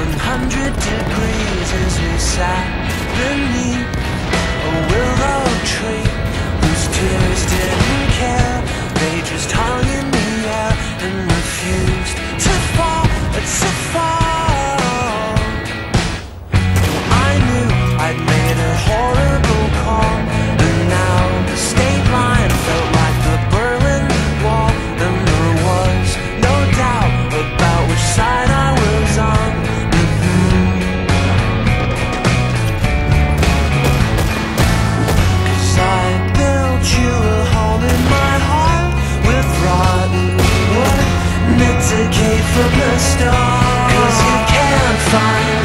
100 degrees as we sat from the stars. Cause you can't find